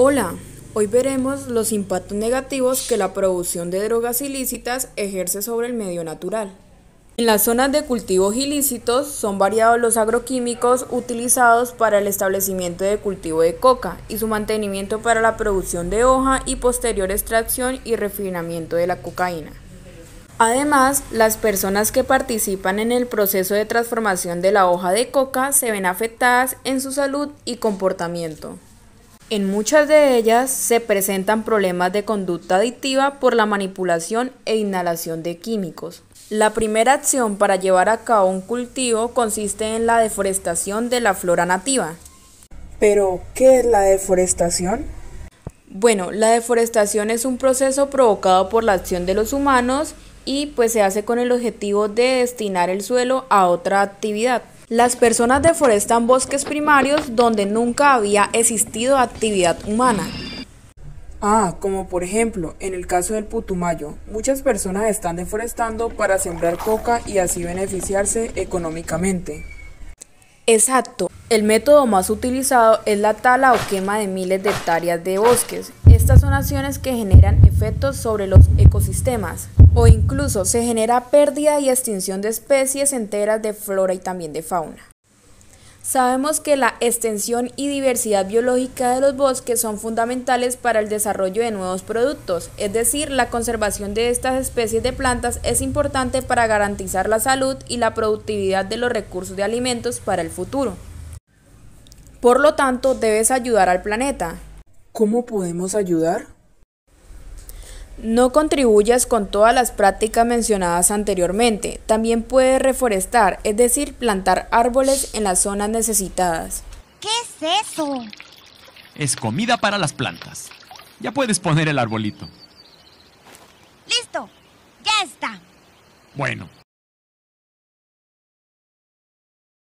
Hola, hoy veremos los impactos negativos que la producción de drogas ilícitas ejerce sobre el medio natural. En las zonas de cultivos ilícitos son variados los agroquímicos utilizados para el establecimiento de cultivo de coca y su mantenimiento para la producción de hoja y posterior extracción y refinamiento de la cocaína. Además, las personas que participan en el proceso de transformación de la hoja de coca se ven afectadas en su salud y comportamiento. En muchas de ellas se presentan problemas de conducta adictiva por la manipulación e inhalación de químicos. La primera acción para llevar a cabo un cultivo consiste en la deforestación de la flora nativa. Pero, ¿qué es la deforestación? Bueno, la deforestación es un proceso provocado por la acción de los humanos y pues se hace con el objetivo de destinar el suelo a otra actividad. Las personas deforestan bosques primarios donde nunca había existido actividad humana. Ah, como por ejemplo, en el caso del Putumayo, muchas personas están deforestando para sembrar coca y así beneficiarse económicamente. Exacto. El método más utilizado es la tala o quema de miles de hectáreas de bosques. Estas son acciones que generan efectos sobre los ecosistemas o incluso se genera pérdida y extinción de especies enteras de flora y también de fauna. Sabemos que la extensión y diversidad biológica de los bosques son fundamentales para el desarrollo de nuevos productos, es decir, la conservación de estas especies de plantas es importante para garantizar la salud y la productividad de los recursos de alimentos para el futuro. Por lo tanto, debes ayudar al planeta. ¿Cómo podemos ayudar? No contribuyas con todas las prácticas mencionadas anteriormente. También puedes reforestar, es decir, plantar árboles en las zonas necesitadas. ¿Qué es eso? Es comida para las plantas. Ya puedes poner el arbolito. Listo, ya está. Bueno,